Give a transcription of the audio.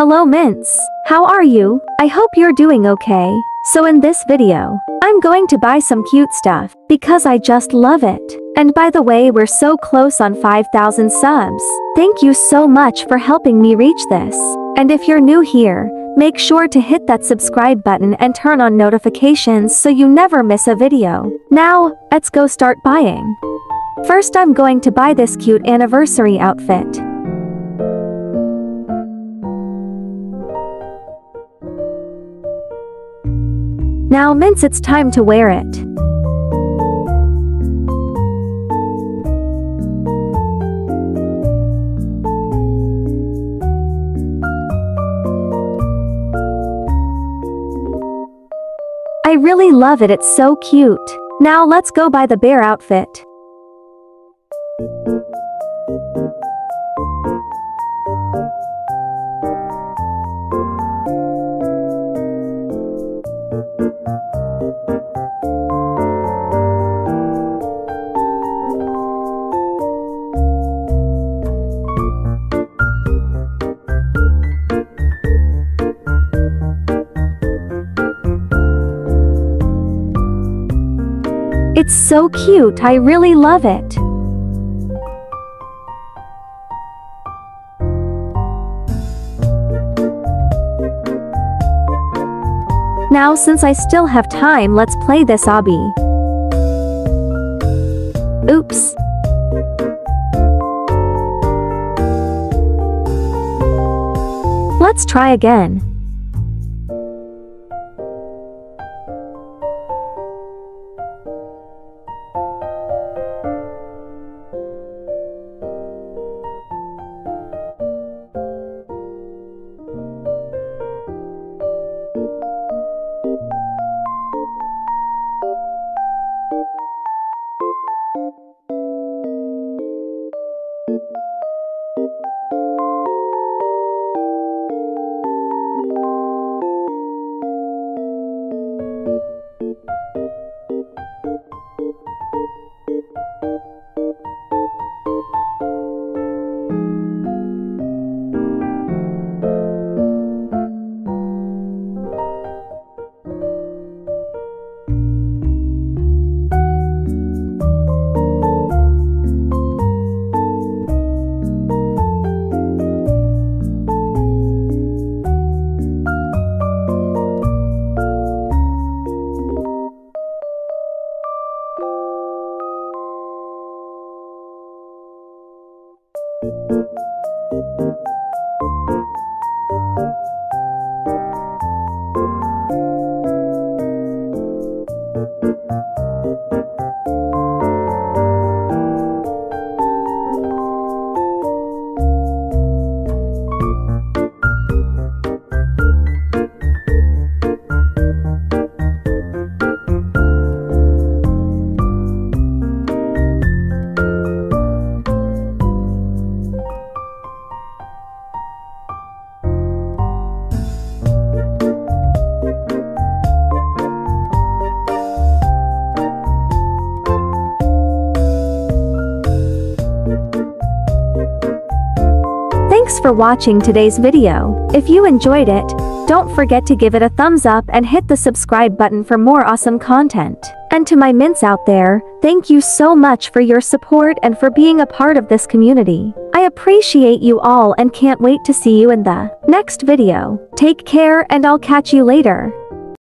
Hello Mints. How are you? I hope you're doing okay. So in this video, I'm going to buy some cute stuff, because I just love it. And by the way we're so close on 5000 subs. Thank you so much for helping me reach this. And if you're new here, make sure to hit that subscribe button and turn on notifications so you never miss a video. Now, let's go start buying. First I'm going to buy this cute anniversary outfit. Now Mints it's time to wear it. I really love it it's so cute. Now let's go buy the bear outfit. It's so cute I really love it. Now since I still have time let's play this obby. Oops. Let's try again. Thanks for watching today's video. If you enjoyed it, don't forget to give it a thumbs up and hit the subscribe button for more awesome content. And to my mints out there, thank you so much for your support and for being a part of this community. I appreciate you all and can't wait to see you in the next video. Take care and I'll catch you later.